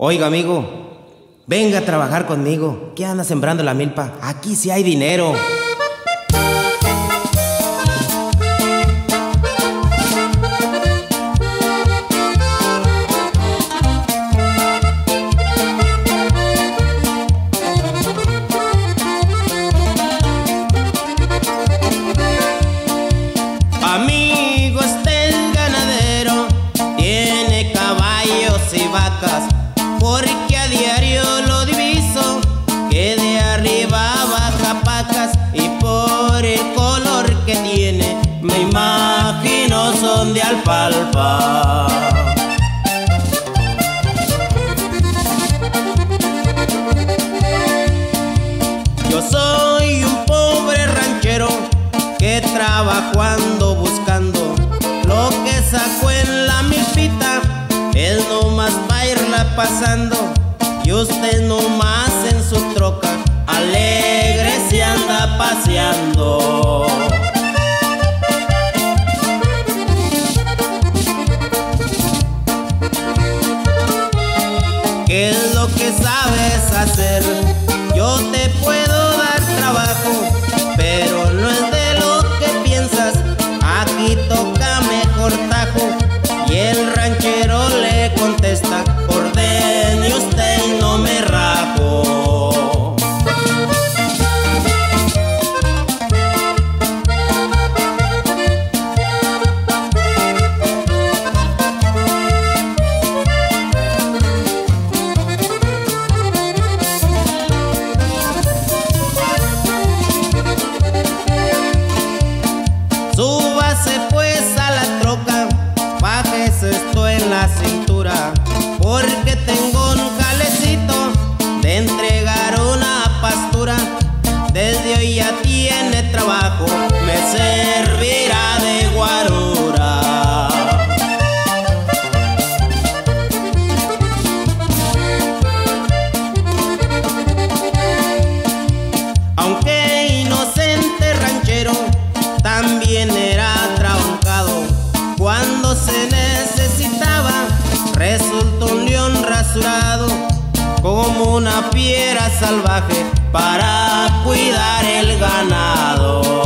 Oiga, amigo, venga a trabajar conmigo. ¿Qué anda sembrando la milpa? Aquí sí hay dinero. Alfalfa. Yo soy un pobre ranchero que trabajo ando buscando lo que sacó en la milpita. Él nomás va a irla pasando y usted nomás ¿Qué es lo que sabes hacer? Yo te puedo dar trabajo, Súbase pues a la troca, bájese esto en la cintura, porque tengo un jalecito de entregar una pastura. Desde hoy ya tiene trabajo, me servirá como una fiera salvaje para cuidar el ganado.